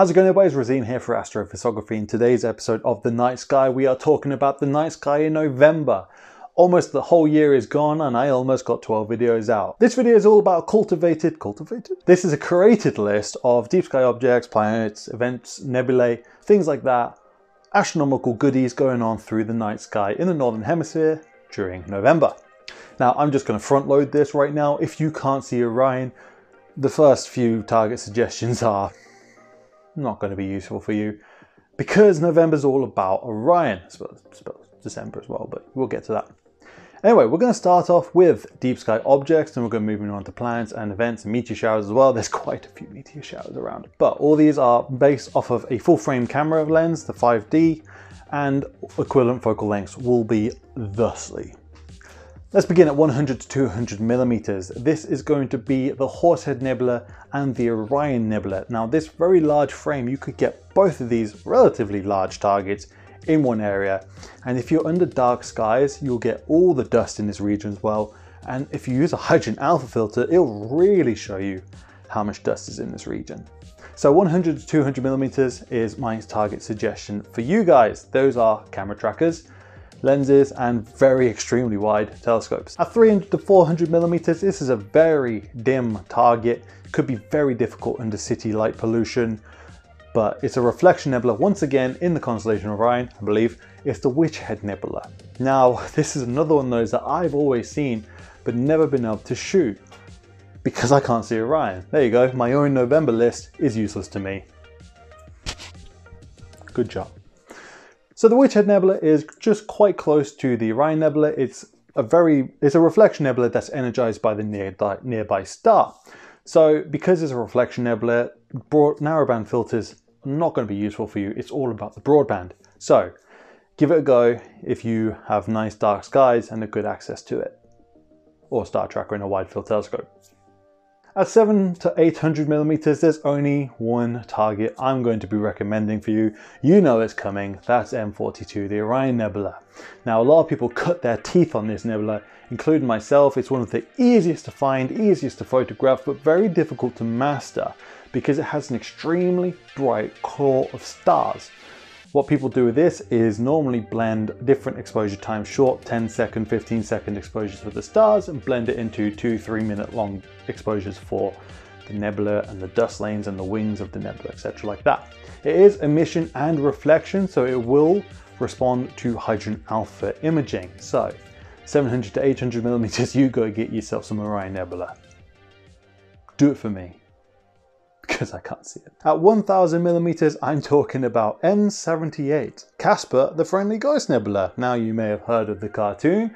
How's it going everybody? It's Rosine here for AstroFarsography. In today's episode of The Night Sky, we are talking about the night sky in November. Almost the whole year is gone and I almost got 12 videos out. This video is all about cultivated, cultivated? This is a curated list of deep sky objects, planets, events, nebulae, things like that, astronomical goodies going on through the night sky in the Northern Hemisphere during November. Now, I'm just going to front load this right now. If you can't see Orion, the first few target suggestions are not going to be useful for you because November's all about Orion. I suppose, I suppose December as well, but we'll get to that. Anyway, we're going to start off with deep sky objects and we're going to move on to planets and events and meteor showers as well. There's quite a few meteor showers around. But all these are based off of a full frame camera lens, the 5D, and equivalent focal lengths will be thusly. Let's begin at 100 to 200 millimeters. This is going to be the Horsehead Nebula and the Orion Nebula. Now this very large frame, you could get both of these relatively large targets in one area. And if you're under dark skies, you'll get all the dust in this region as well. And if you use a hydrogen alpha filter, it'll really show you how much dust is in this region. So 100 to 200 millimeters is my target suggestion for you guys. Those are camera trackers, lenses, and very extremely wide telescopes. At 300 to 400 millimeters, this is a very dim target. Could be very difficult under city light pollution but it's a reflection nebula once again in the constellation Orion, I believe. It's the Witch Head Nebula. Now, this is another one of those that I've always seen but never been able to shoot because I can't see Orion. There you go, my own November list is useless to me. Good job. So the Witch Head Nebula is just quite close to the Orion Nebula. It's a very, it's a reflection nebula that's energized by the near, nearby star. So because it's a reflection nebula, broad, narrowband filters are not going to be useful for you. It's all about the broadband. So give it a go if you have nice dark skies and a good access to it. Or star tracker in a wide field telescope. At 7 to 800 millimeters, there's only one target I'm going to be recommending for you. You know it's coming, that's M42, the Orion Nebula. Now, a lot of people cut their teeth on this nebula, including myself. It's one of the easiest to find, easiest to photograph, but very difficult to master because it has an extremely bright core of stars. What people do with this is normally blend different exposure times, short 10 second, 15 second exposures for the stars and blend it into two, three minute long exposures for the nebula and the dust lanes and the wings of the nebula, etc. like that. It is emission and reflection, so it will respond to hydrogen alpha imaging. So 700 to 800 millimeters, you go get yourself some Orion Nebula. Do it for me because I can't see it. At 1000 millimeters, I'm talking about M78, Casper the Friendly Ghost Nebula. Now you may have heard of the cartoon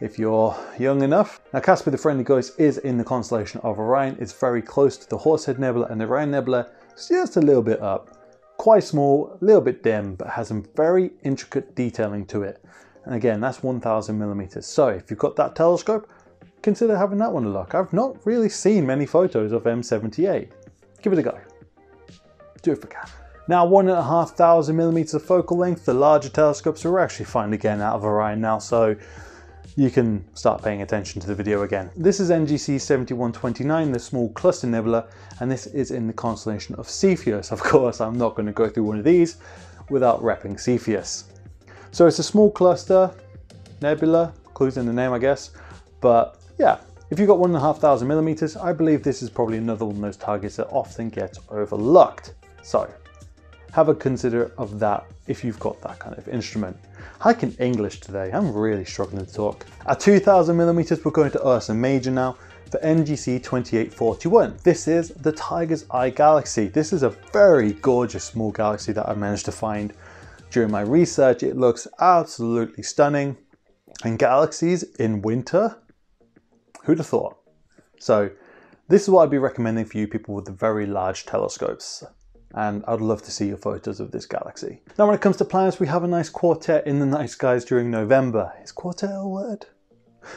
if you're young enough. Now Casper the Friendly Ghost is in the constellation of Orion. It's very close to the Horsehead Nebula and the Orion Nebula, just a little bit up. Quite small, a little bit dim, but has some very intricate detailing to it. And again, that's 1000 millimeters. So if you've got that telescope, consider having that one a look. I've not really seen many photos of M78 give it a go. Do it for Cat. Now, one and a half thousand millimeters of focal length, the larger telescopes are actually finally getting out of Orion now, so you can start paying attention to the video again. This is NGC 7129, the small cluster nebula, and this is in the constellation of Cepheus. Of course, I'm not going to go through one of these without repping Cepheus. So it's a small cluster nebula, clues in the name, I guess, but yeah, if you've got one and a half thousand millimeters, I believe this is probably another one of those targets that often gets overlooked. So have a consider of that if you've got that kind of instrument. I can English today, I'm really struggling to talk. At 2000 millimeters, we're going to Ursa Major now for NGC 2841. This is the Tiger's Eye Galaxy. This is a very gorgeous small galaxy that I managed to find during my research. It looks absolutely stunning. And galaxies in winter Who'd have thought? So this is what I'd be recommending for you people with the very large telescopes. And I'd love to see your photos of this galaxy. Now when it comes to planets, we have a nice quartet in the night skies during November. Is quartet a word?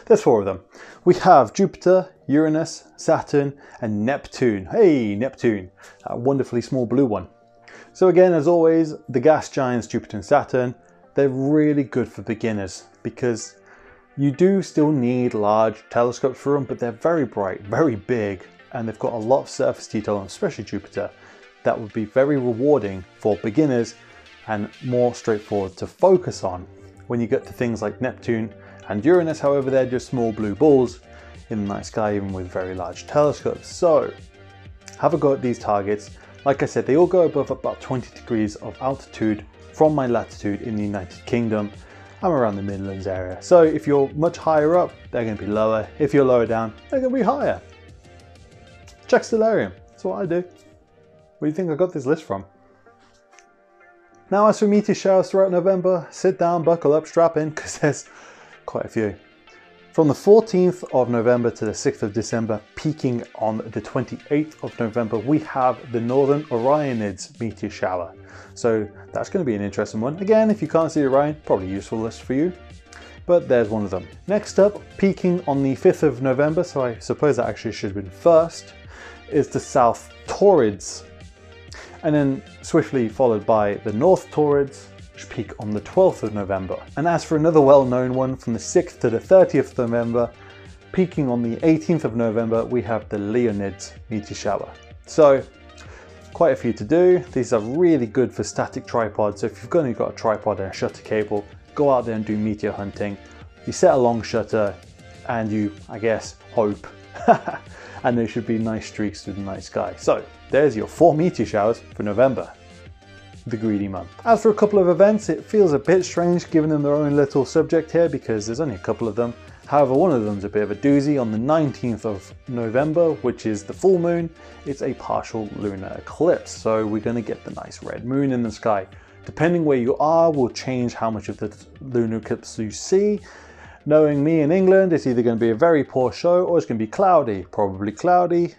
There's four of them. We have Jupiter, Uranus, Saturn, and Neptune. Hey, Neptune, that wonderfully small blue one. So again, as always, the gas giants Jupiter and Saturn, they're really good for beginners because you do still need large telescopes for them, but they're very bright, very big, and they've got a lot of surface detail on, especially Jupiter. that would be very rewarding for beginners and more straightforward to focus on when you get to things like Neptune and Uranus, however, they're just small blue balls in the night sky, even with very large telescopes. So, have a go at these targets. Like I said, they all go above about 20 degrees of altitude from my latitude in the United Kingdom. I'm around the Midlands area. So if you're much higher up, they're going to be lower. If you're lower down, they're to be higher. Check Stellarium. That's what I do. Where do you think I got this list from? Now as for meteor showers throughout November, sit down, buckle up, strap in, because there's quite a few. From the 14th of November to the 6th of December, peaking on the 28th of November, we have the Northern Orionids meteor shower. So that's going to be an interesting one. Again, if you can't see Orion, probably useful list for you. But there's one of them. Next up, peaking on the 5th of November, so I suppose that actually should have been first, is the South Taurids. And then swiftly followed by the North Taurids, peak on the 12th of November. And as for another well-known one from the 6th to the 30th of November, peaking on the 18th of November, we have the Leonids meteor shower. So quite a few to do. These are really good for static tripods. So if you've only got a tripod and a shutter cable, go out there and do meteor hunting. You set a long shutter and you, I guess, hope. and there should be nice streaks through the night sky. So there's your four meteor showers for November the greedy month. As for a couple of events, it feels a bit strange giving them their own little subject here because there's only a couple of them. However, one of them's a bit of a doozy. On the 19th of November, which is the full moon, it's a partial lunar eclipse. So we're going to get the nice red moon in the sky. Depending where you are will change how much of the lunar eclipse you see. Knowing me in England, it's either going to be a very poor show or it's going to be cloudy. Probably cloudy,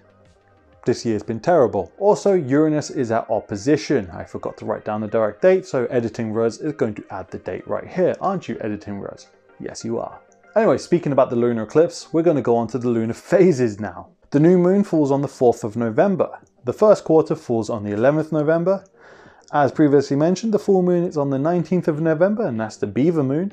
this year's been terrible. Also, Uranus is at opposition. I forgot to write down the direct date, so editing Ruz is going to add the date right here. Aren't you editing Ruz? Yes, you are. Anyway, speaking about the lunar eclipse, we're going to go on to the lunar phases now. The new moon falls on the 4th of November. The first quarter falls on the 11th November. As previously mentioned, the full moon is on the 19th of November, and that's the beaver moon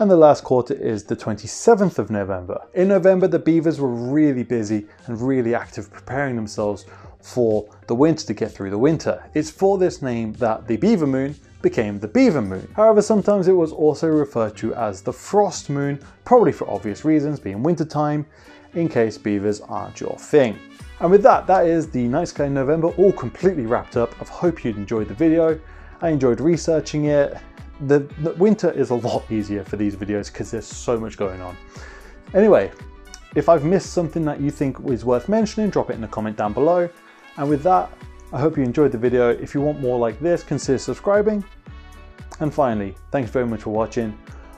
and the last quarter is the 27th of November. In November, the beavers were really busy and really active preparing themselves for the winter to get through the winter. It's for this name that the beaver moon became the beaver moon. However, sometimes it was also referred to as the frost moon, probably for obvious reasons, being wintertime, in case beavers aren't your thing. And with that, that is the Night Sky in November all completely wrapped up. I hope you'd enjoyed the video. I enjoyed researching it the, the winter is a lot easier for these videos because there's so much going on. Anyway, if I've missed something that you think is worth mentioning, drop it in the comment down below. And with that, I hope you enjoyed the video. If you want more like this, consider subscribing. And finally, thanks very much for watching.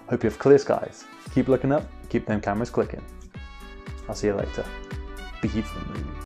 Hope you have clear skies. Keep looking up, keep them cameras clicking. I'll see you later. Be from the moon.